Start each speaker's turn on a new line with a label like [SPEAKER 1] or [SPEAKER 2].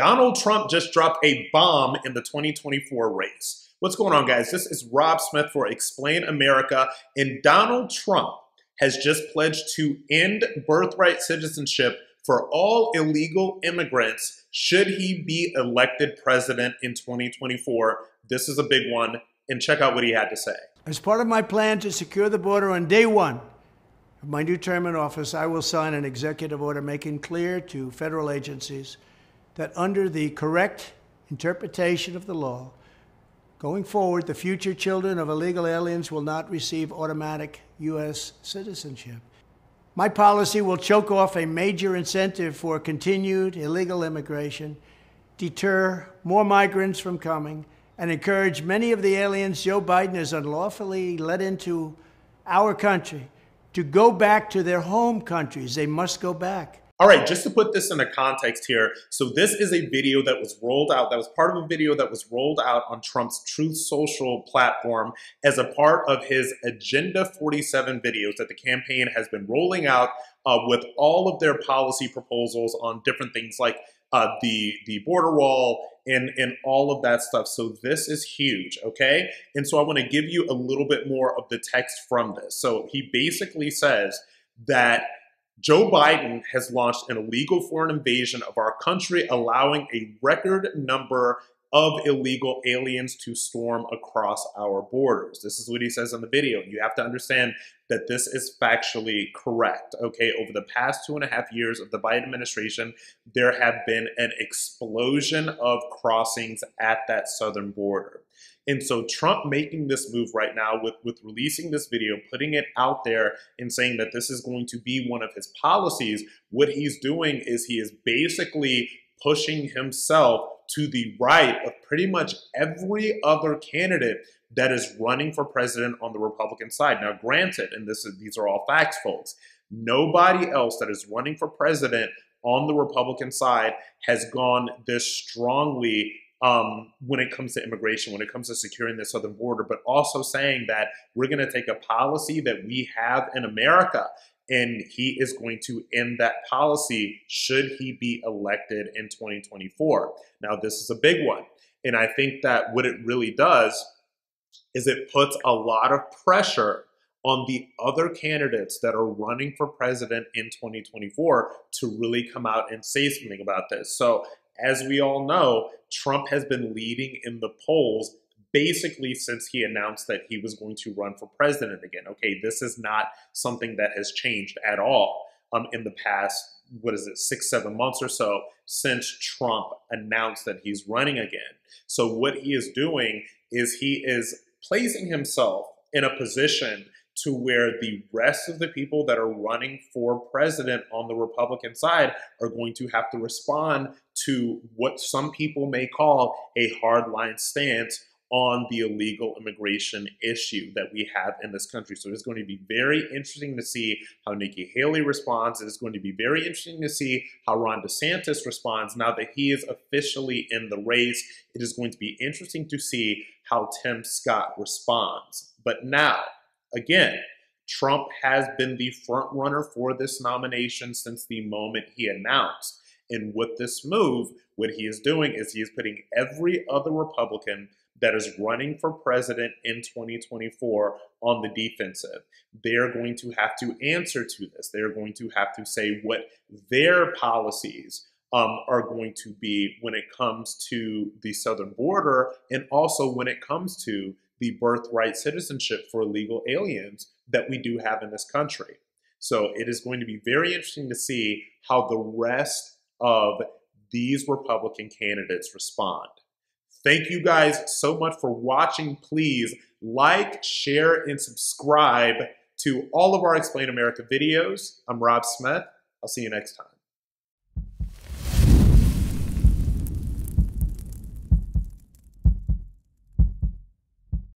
[SPEAKER 1] Donald Trump just dropped a bomb in the 2024 race. What's going on, guys? This is Rob Smith for Explain America, and Donald Trump has just pledged to end birthright citizenship for all illegal immigrants should he be elected president in 2024. This is a big one, and check out what he had to say.
[SPEAKER 2] As part of my plan to secure the border on day one of my new term in office, I will sign an executive order making clear to federal agencies that under the correct interpretation of the law, going forward, the future children of illegal aliens will not receive automatic U.S. citizenship. My policy will choke off a major incentive for continued illegal immigration, deter more migrants from coming, and encourage many of the aliens Joe Biden has unlawfully let into our country to go back to their home countries. They must go back.
[SPEAKER 1] All right, just to put this in a context here, so this is a video that was rolled out, that was part of a video that was rolled out on Trump's Truth Social platform as a part of his Agenda 47 videos that the campaign has been rolling out uh, with all of their policy proposals on different things like uh, the, the border wall and, and all of that stuff. So this is huge, okay? And so I want to give you a little bit more of the text from this. So he basically says that Joe Biden has launched an illegal foreign invasion of our country, allowing a record number of illegal aliens to storm across our borders. This is what he says in the video. You have to understand that this is factually correct. Okay, over the past two and a half years of the Biden administration, there have been an explosion of crossings at that southern border. And so Trump making this move right now with, with releasing this video, putting it out there and saying that this is going to be one of his policies, what he's doing is he is basically pushing himself to the right of pretty much every other candidate that is running for president on the Republican side. Now, granted, and this is these are all facts, folks, nobody else that is running for president on the Republican side has gone this strongly um, when it comes to immigration, when it comes to securing the southern border, but also saying that we're going to take a policy that we have in America and he is going to end that policy should he be elected in 2024. Now, this is a big one. And I think that what it really does is it puts a lot of pressure on the other candidates that are running for president in 2024 to really come out and say something about this. So, as we all know, Trump has been leading in the polls basically since he announced that he was going to run for president again. Okay, this is not something that has changed at all um, in the past, what is it, six, seven months or so since Trump announced that he's running again. So, what he is doing is he is placing himself in a position to where the rest of the people that are running for president on the Republican side are going to have to respond to what some people may call a hardline stance on the illegal immigration issue that we have in this country. So it's going to be very interesting to see how Nikki Haley responds. It's going to be very interesting to see how Ron DeSantis responds now that he is officially in the race. It is going to be interesting to see how Tim Scott responds. But now, again, Trump has been the front runner for this nomination since the moment he announced. And with this move, what he is doing is he is putting every other Republican that is running for president in 2024 on the defensive. They're going to have to answer to this. They're going to have to say what their policies um, are going to be when it comes to the southern border and also when it comes to the birthright citizenship for illegal aliens that we do have in this country. So it is going to be very interesting to see how the rest of these Republican candidates respond. Thank you guys so much for watching. Please like, share, and subscribe to all of our Explain America videos. I'm Rob Smith. I'll see you next time.